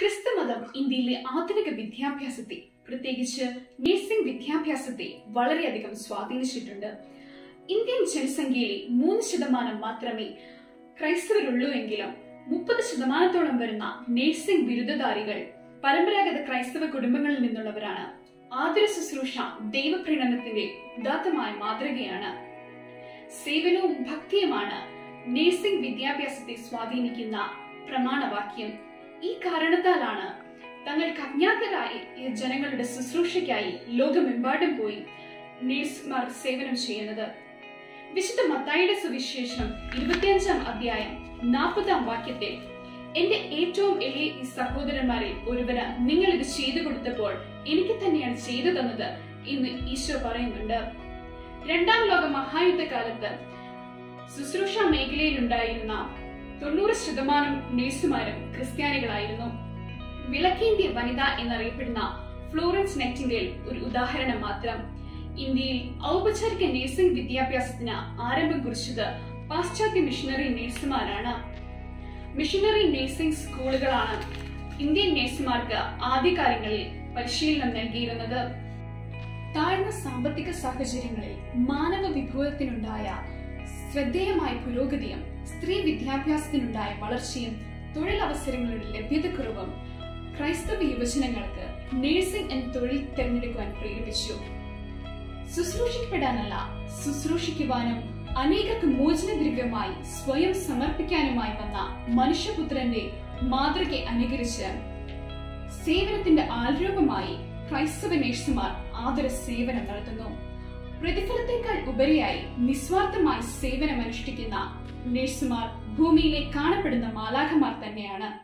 ക്രിസ്തുമതം ഇന്ത്യയിലെ ആധുനിക വിദ്യാഭ്യാസത്തെ പ്രത്യേകിച്ച് നഴ്സിംഗ് വിദ്യാഭ്യാസത്തെ വളരെയധികം സ്വാധീനിച്ചിട്ടുണ്ട്. ഇന്ത്യൻ ജനസംഖ്യയിലെ മൂന്ന് ശതമാനം മാത്രമേ ക്രൈസ്തവരുള്ളൂ എങ്കിലും മുപ്പത് ശതമാനത്തോളം വരുന്ന നഴ്സിംഗ് ബിരുദധാരികൾ പരമ്പരാഗത ക്രൈസ്തവ കുടുംബങ്ങളിൽ നിന്നുള്ളവരാണ്. ആതുര ശുശ്രൂഷ ദൈവപ്രീണനത്തിന്റെ ഉദാത്തമായ മാതൃകയാണ്. സേവനവും ഭക്തിയുമാണ് നഴ്സിംഗ് വിദ്യാഭ്യാസത്തെ സ്വാധീനിക്കുന്ന പ്രമാണവാക്യം. ഈ കാരണത്താലാണ് തങ്ങൾ അജ്ഞാതരായി ജനങ്ങളുടെ ശുശ്രൂഷയ്ക്കായി ലോകമെമ്പാടും പോയി നഴ്സുമാർ സേവനം ചെയ്യുന്നത്. വിശുദ്ധ മത്തായിയുടെ സുവിശേഷം ഇരുപത്തിയഞ്ചാം അധ്യായം നാൽപ്പതാം വാക്യത്തിൽ എന്റെ ഏറ്റവും എളിയ ഈ സഹോദരന്മാരിൽ ഒരുവന് നിങ്ങൾ ഇത് ചെയ്തു കൊടുത്തപ്പോൾ എനിക്ക് തന്നെയാണ് ചെയ്തു തന്നത് എന്ന് ഈശോ പറയുന്നുണ്ട്. രണ്ടാം ലോക മഹായുദ്ധകാലത്ത് ശുശ്രൂഷ മേഖലയിലുണ്ടായിരുന്ന തൊണ്ണൂറ് ശതമാനം നഴ്സുമാരും ക്രിസ്ത്യാനികളായിരുന്നു. വിളക്കേന്ത്യ വനിത എന്നറിയപ്പെടുന്ന ഫ്ലോറൻസ് നെറ്റിംഗേൽ ഒരു ഉദാഹരണം മാത്രം. ഇന്ത്യയിൽ ഔപചാരിക നഴ്സിംഗ് വിദ്യാഭ്യാസത്തിന് ആരംഭം കുറിച്ചത് പാശ്ചാത്യ മിഷണറി നഴ്സുമാരാണ്. മിഷണറി നഴ്സിംഗ് സ്കൂളുകളാണ് ഇന്ത്യൻ നഴ്സുമാർക്ക് ആദ്യകാലങ്ങളിൽ പരിശീലനം നൽകിയിരുന്നത്. താഴ്ന്ന സാമ്പത്തിക സാഹചര്യങ്ങളിൽ മാനവ വിഭവത്തിനുണ്ടായ ശ്രദ്ധേയമായ പുരോഗതിയും സ്ത്രീ വിദ്യാഭ്യാസത്തിനുണ്ടായ വളർച്ചയും തൊഴിലവസരങ്ങളുടെ ലഭ്യതക്കുറവും ക്രൈസ്തവ യുവജനങ്ങൾക്ക് നഴ്സിംഗ് എന്ന തൊഴിൽ തിരഞ്ഞെടുക്കുവാൻ പ്രേരിപ്പിച്ചു. ശുശ്രൂഷിക്കപ്പെടാനല്ല ശുശ്രൂഷിക്കുവാനും അനേകർക്ക് മോചനദ്രവ്യമായി സ്വയം സമർപ്പിക്കാനുമായി വന്ന മനുഷ്യപുത്രന്റെ മാതൃക അനുകരിച്ച് സേവനത്തിന്റെ ആൽരൂപമായി ക്രൈസ്തവ നഴ്സുമാർ ആദര സേവനം നടത്തുന്നു. പ്രതിഫലത്തേക്കാൾ ഉപരിയായി നിസ്വാർത്ഥമായി സേവനമനുഷ്ഠിക്കുന്ന നഴ്സുമാർ ഭൂമിയിലെ കാണപ്പെടുന്ന മാലാഖമാർ തന്നെയാണ്.